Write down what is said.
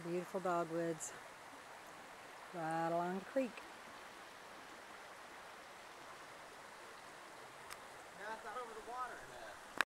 Beautiful dogwoods right along the creek.